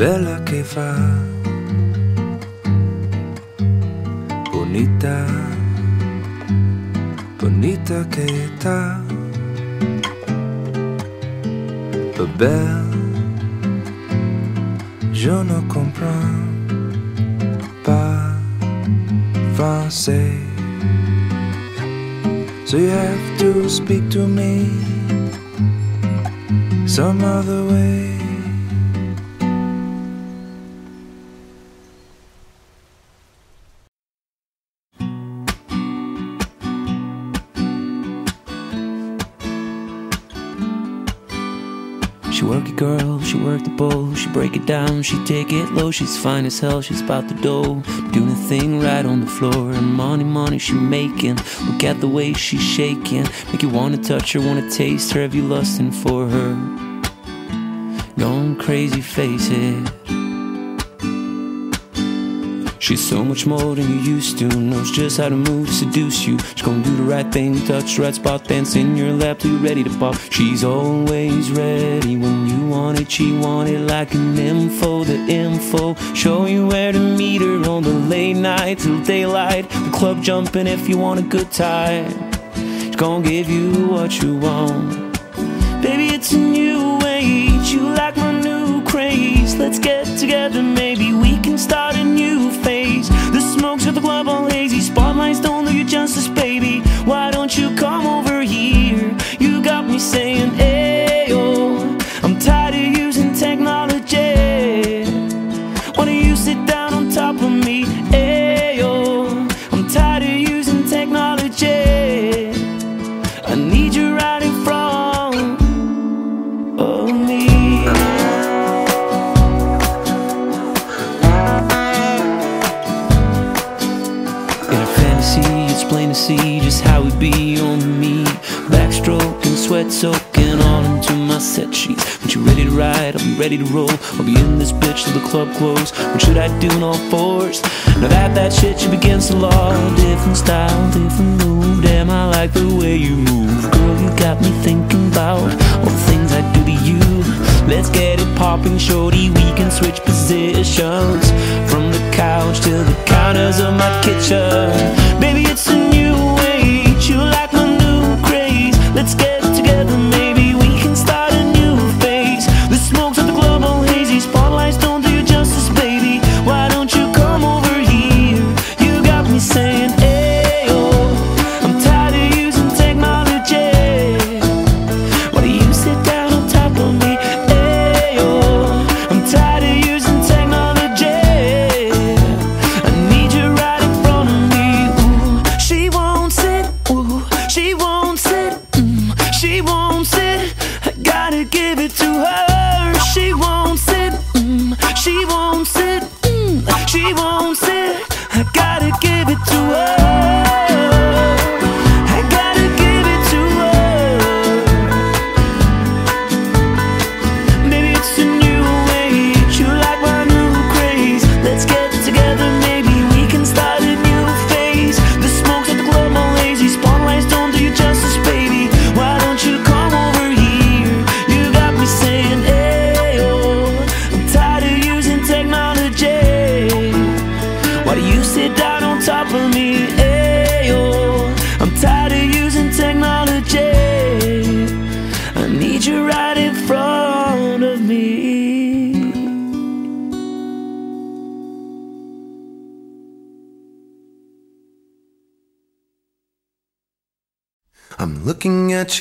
bella che fa, bonita, bonita che età, bella, je ne comprends pas français. So you have to speak to me some other way. Work the bowl, she break it down, she take it low, she's fine as hell, she's about the dough, doing a thing right on the floor, and money, money she making, look at the way she's shaking, make you wanna touch her, wanna taste her, have you lusting for her, going crazy, face it. She's so much more than you used to. Knows just how to move to seduce you. She's gonna do the right thing, touch the right spot, dance in your lap till you're ready to pop. She's always ready when you want it. She want it like an info, the info. Show you where to meet her on the late night till daylight. The club jumping if you want a good time. She's gonna give you what you want. Baby, it's a new Let's get together, maybe we can start a new phase. The smokes at the club all hazy. Spotlights don't do you justice, baby. Why don't you come over here? You got me saying, soaking all into my set sheets. When you ready to ride, I'm ready to roll. I'll be in this bitch till the club close. What should I do in all fours? Now that that shit should begins to law. Different style, different move. Damn, I like the way you move. Girl, you got me thinking about all the things I do to you. Let's get it popping, shorty. We can switch positions from the couch to the counters of my kitchen. Baby, it's a new age. You like my new craze. Let's get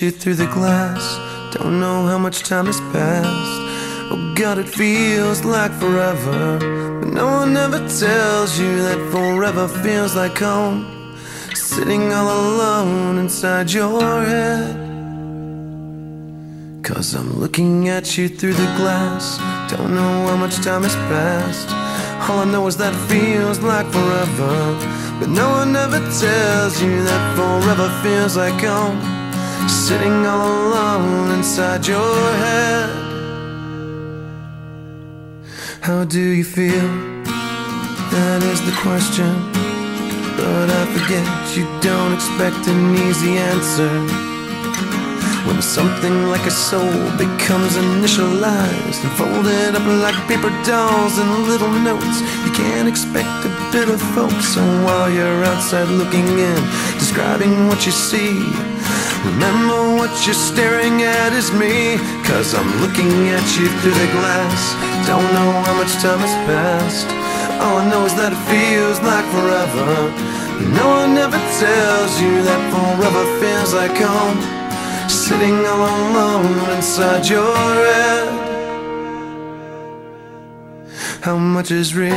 you through the glass. Don't know how much time has passed. Oh God, it feels like forever. But no one ever tells you that forever feels like home. Sitting all alone inside your head. Cause I'm looking at you through the glass. Don't know how much time has passed. All I know is that it feels like forever. But no one ever tells you that forever feels like home. Sitting all alone inside your head. How do you feel? That is the question. But I forget you don't expect an easy answer. When something like a soul becomes initialized and folded up like paper dolls and little notes, you can't expect a bit of hope. So while you're outside looking in, describing what you see, remember what you're staring at is me. Cause I'm looking at you through the glass. Don't know how much time has passed. All I know is that it feels like forever. No one ever tells you that forever feels like home. Sitting all alone inside your head How much is real?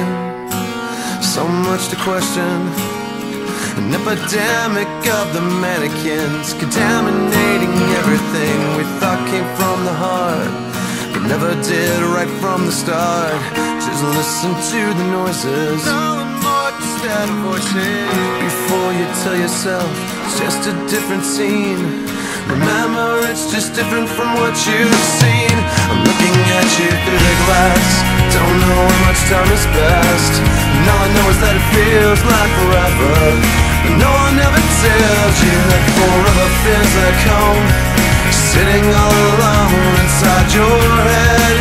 So much to question An epidemic of the mannequins Contaminating everything we thought came from the heart But never did right from the start Just listen to the noises Before you tell yourself It's just a different scene Remember, it's just different from what you've seen. I'm looking at you through the glass. Don't know how much time has passed. And all I know is that it feels like forever. But no one ever tells you that forever feels like home. Sitting all alone inside your head.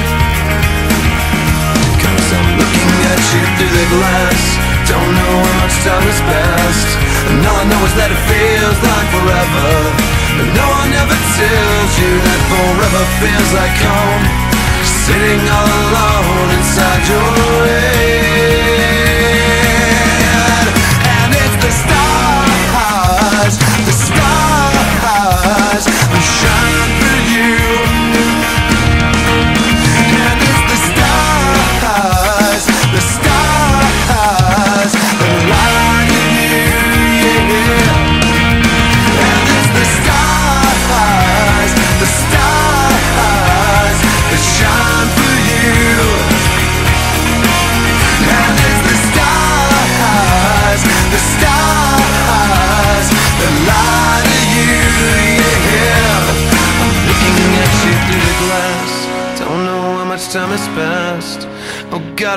Cause I'm looking at you through the glass. Don't know how much time has passed. And all I know is that it feels like forever. But no one ever tells you that forever feels like home Sitting all alone inside your head. And it's the stars, the stars shine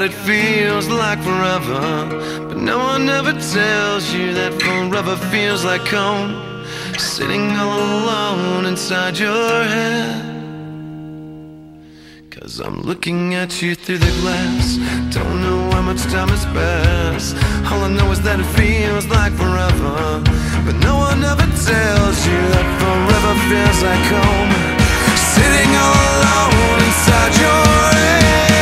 it feels like forever. But no one ever tells you that forever feels like home. Sitting all alone inside your head Cause I'm looking at you through the glass Don't know how much time has passed All I know is that it feels like forever But no one ever tells you that forever feels like home Sitting all alone inside your the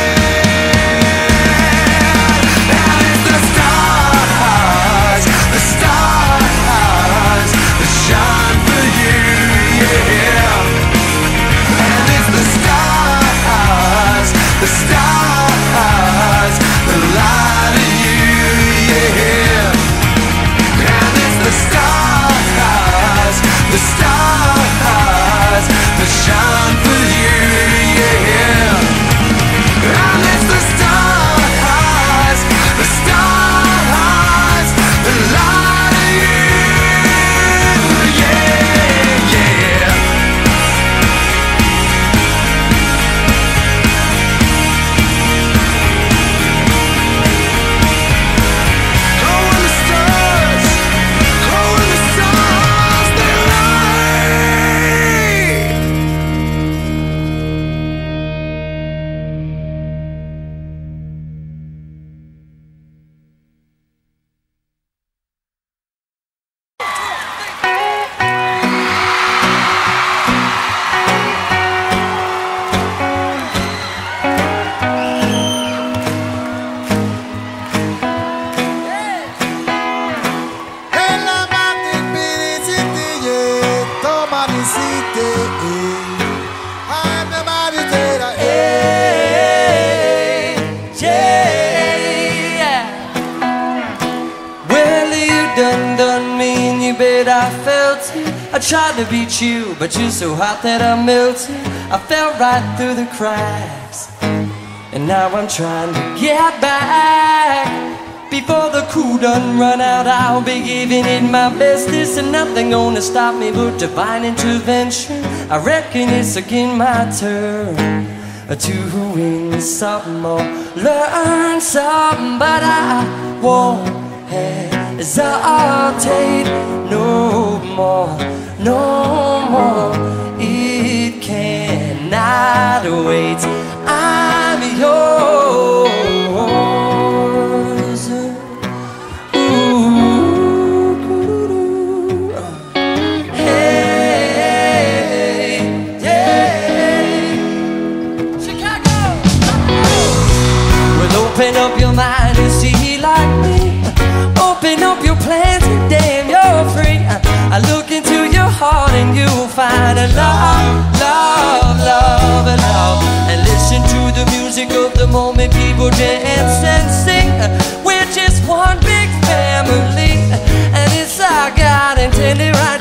tried to beat you, but you're so hot that I melted. I fell right through the cracks, and now I'm trying to get back. Before the cool done run out, I'll be giving it my best. This and nothing gonna stop me but divine intervention. I reckon it's again my turn to win some or learn some, but I won't hesitate no more, no more. It cannot wait. I'm yours.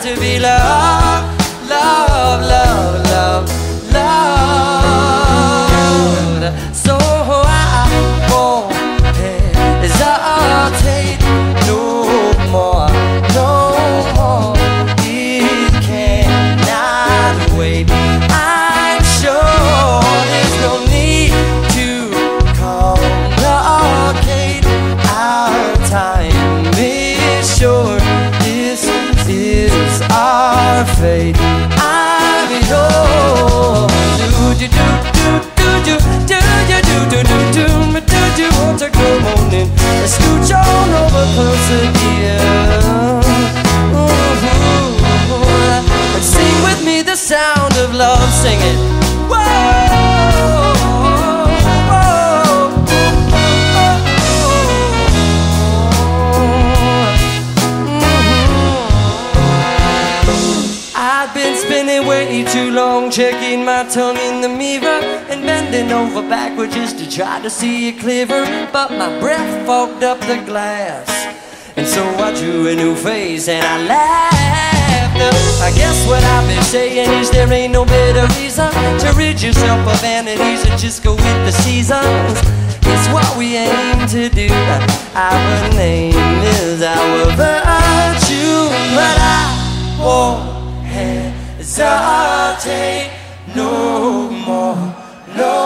To be loved, backwards just to try to see it clearer. But my breath fogged up the glass, and so I drew a new face and I laughed. I guess what I've been saying is there ain't no better reason to rid yourself of vanities and just go with the seasons. It's what we aim to do. Our name is our virtue, but I won't hesitate no more, no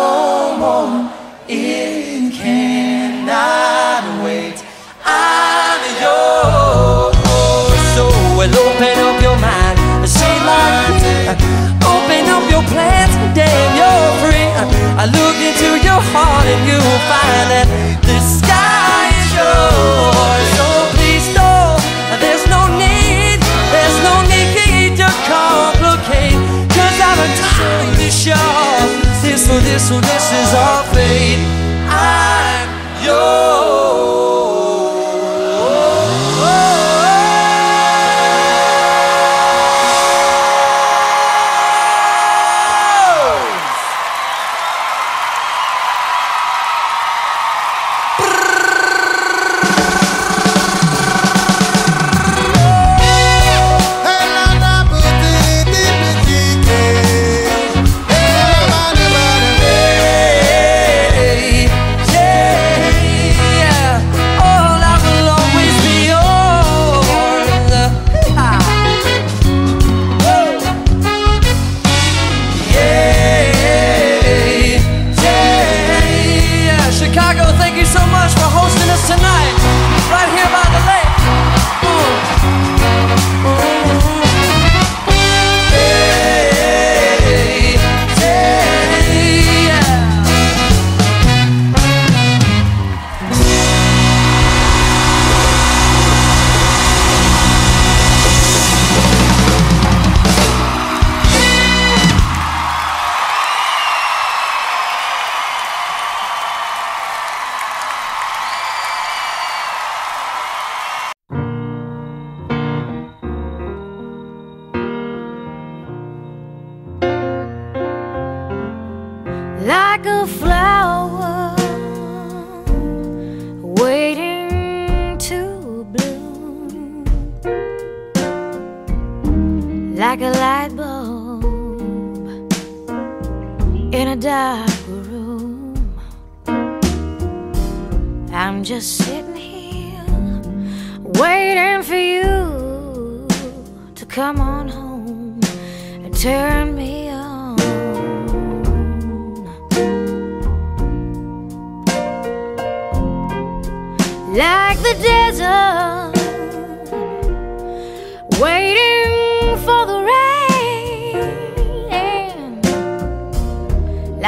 and you'll find that the sky is yours. So please don't. There's no need. There's no need to complicate. Cause I'm entirely sure this this this is our fate.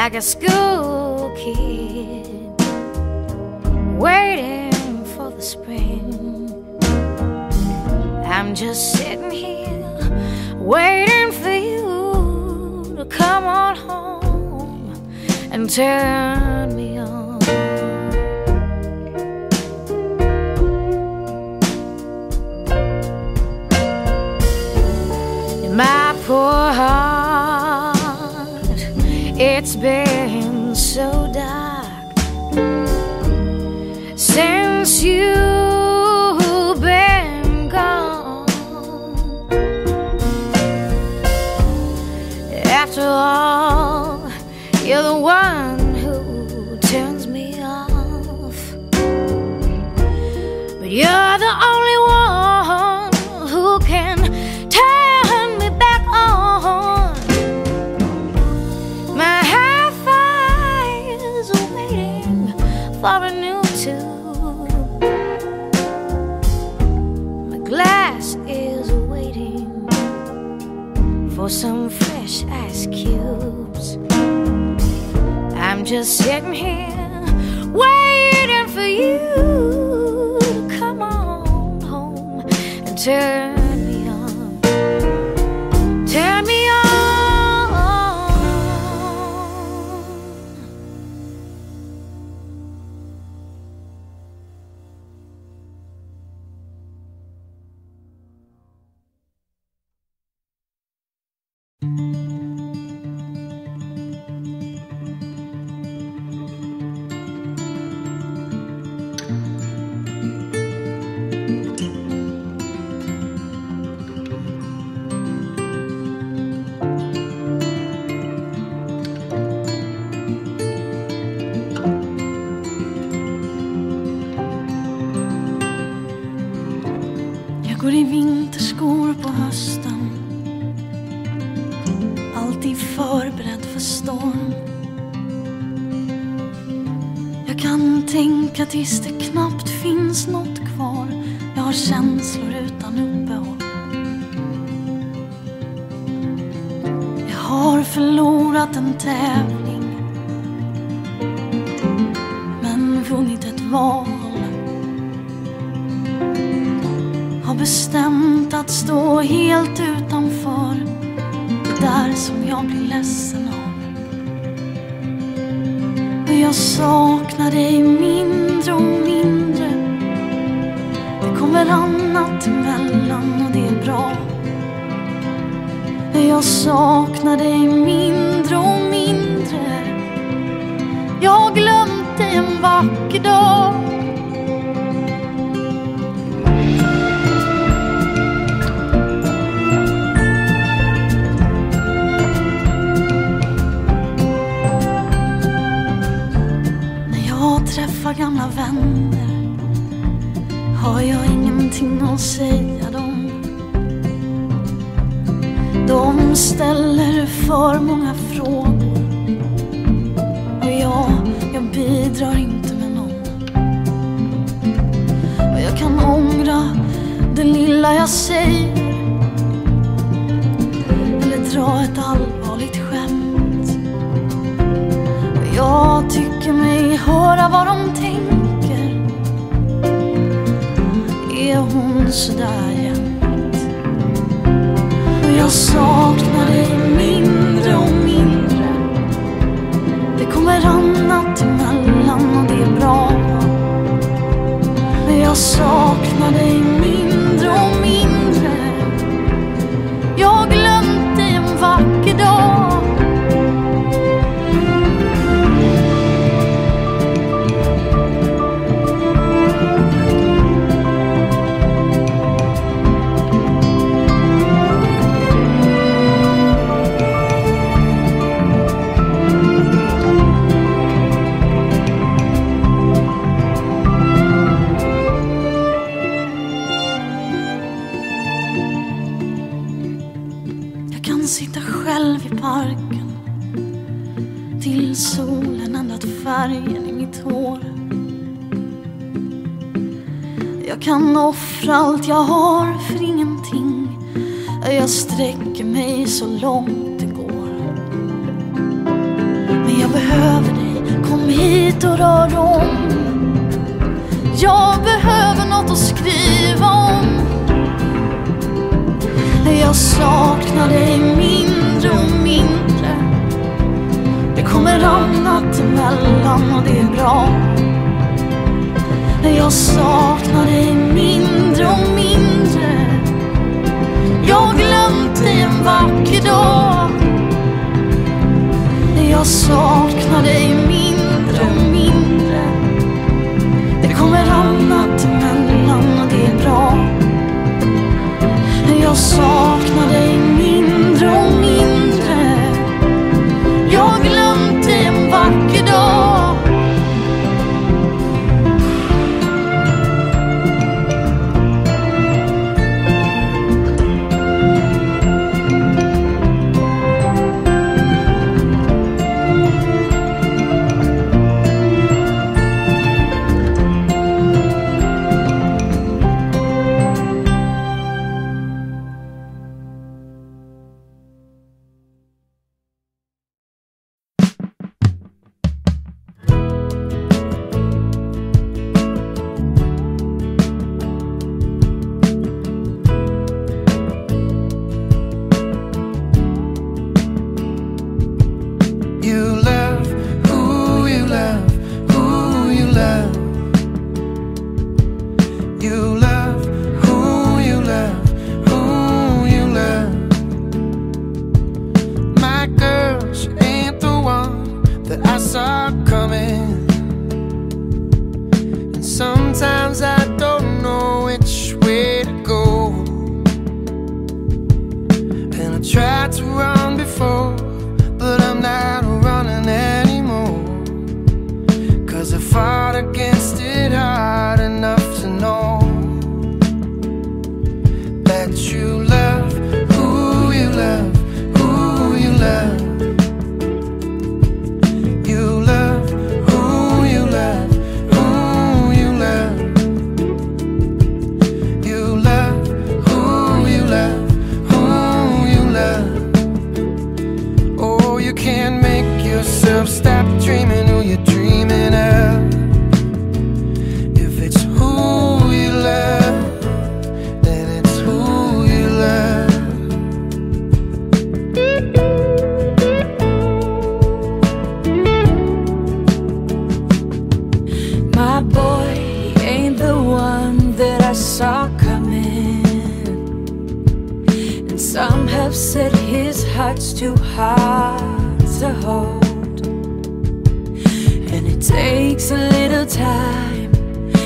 like a school kid waiting for the spring. I'm just sitting here waiting for you to come on home and turn me on. My poor heart. For some fresh ice cubes. I'm just sitting here waiting for you to come on home and turn tänka tills det knappt finns något kvar. Jag har känslor utan uppehåll. Jag har förlorat en tävling Men vunnit ett val. Har bestämt att stå helt utanför det där som jag blir ledsen jag saknar dig mindre och mindre. Det kommer annat emellan och det är bra. Jag saknar dig mindre och mindre. Jag har glömt dig en vacker dag. Gamla vänner har jag ingenting att säga dem. De ställer för många frågor och jag, jag bidrar inte med någon. Och jag kan ångra det lilla jag säger eller dra ett allvar jag tycker mig höra vad de tänker. Är hon sådär jämt? Jag saknar dig mindre och mindre. Det kommer annat emellan och det är bra. Men jag saknar dig mindre och mindre. Jag glömmer kan offra allt jag har för ingenting. Jag sträcker mig så långt det går. Men jag behöver dig, kom hit och rör om. Jag behöver något att skriva om. Jag saknar dig mindre och mindre. Det kommer annat emellan och det är bra. Jag saknar dig mindre och mindre. Jag har glömt dig en vacker dag. Jag saknar dig mindre och mindre. Det kommer annat emellan och det är bra. Jag saknar hard to hold. And it takes a little time,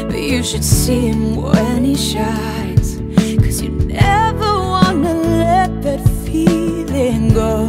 but you should see him when he shines. Cause you never wanna let that feeling go.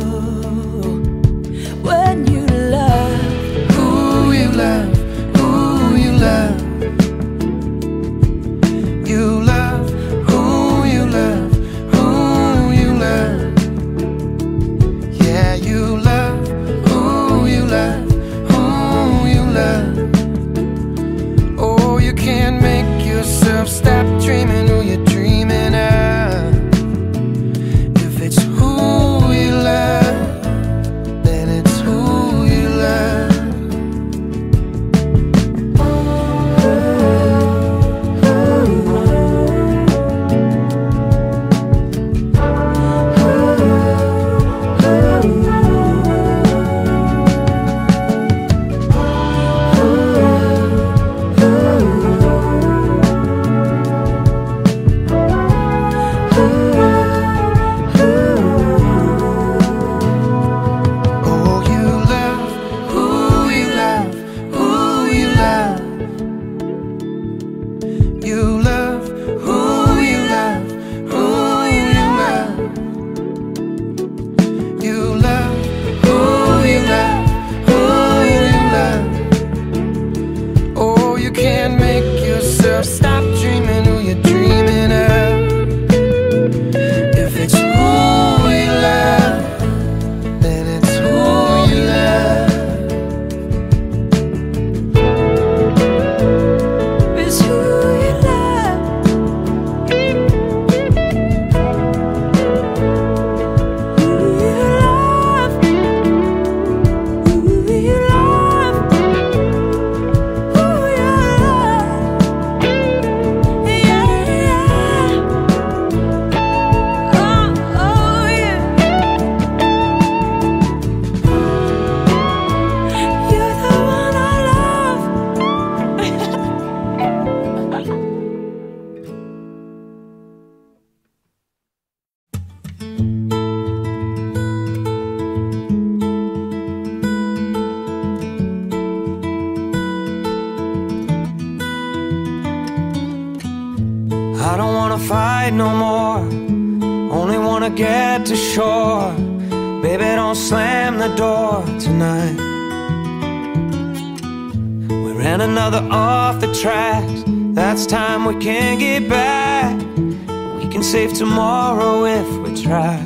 Save tomorrow if we try.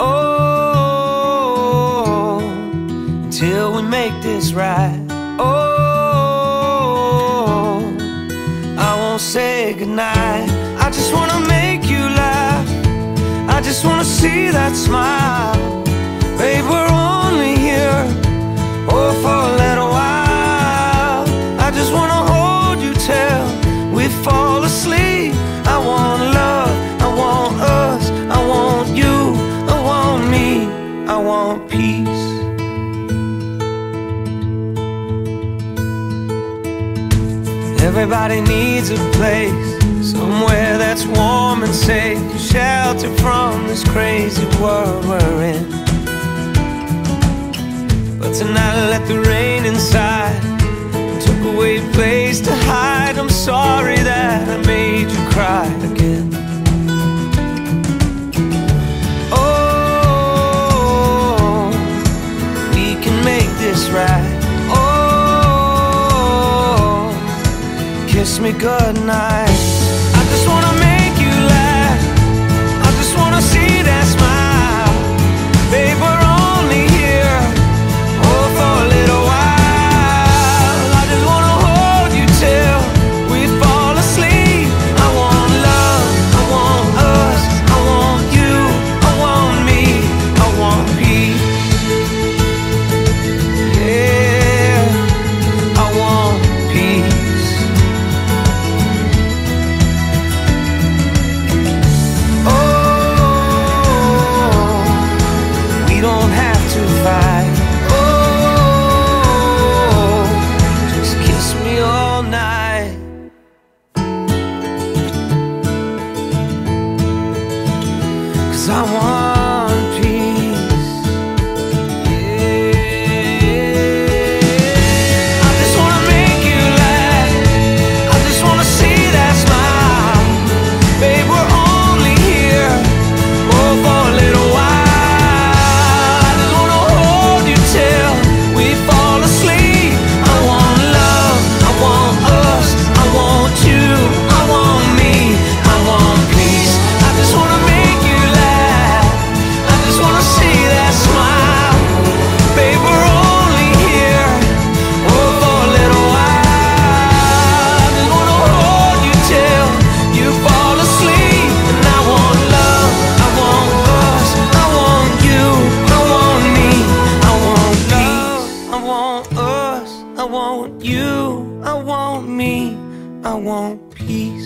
Oh, until we make this right. Oh, I won't say goodnight. I just wanna make you laugh. I just wanna see that smile. Everybody needs a place Somewhere that's warm and safe shelter from this crazy world we're in. But tonight I let the rain inside Took away a place to hide. I'm sorry that I made you cry again. Oh, we can make this right. kiss me goodnight I want peace.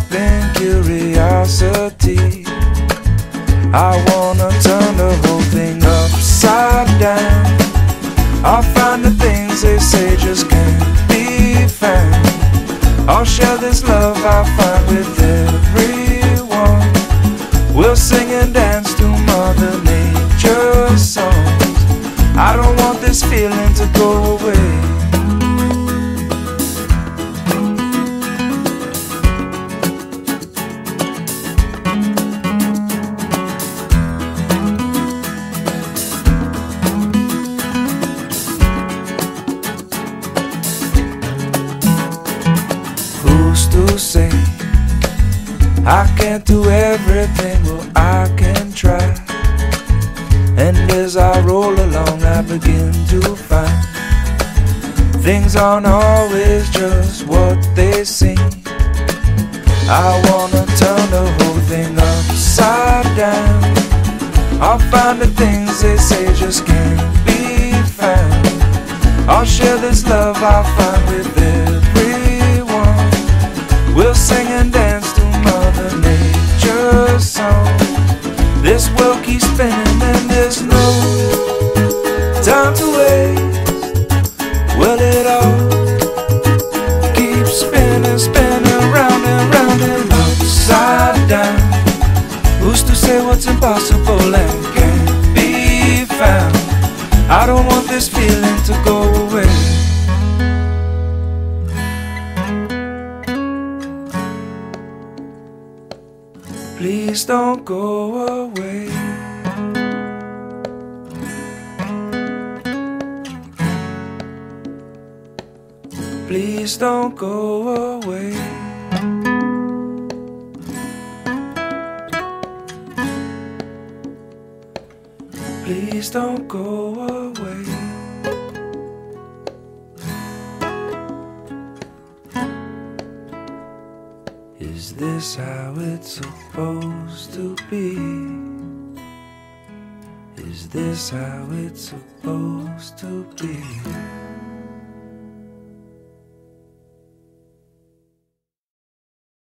in curiosity. I wanna turn the whole thing upside down. I'll find the things they say just can't be found. I'll share this love I find with go away. Please don't go away. Is this how it's supposed to be? Is this how it's supposed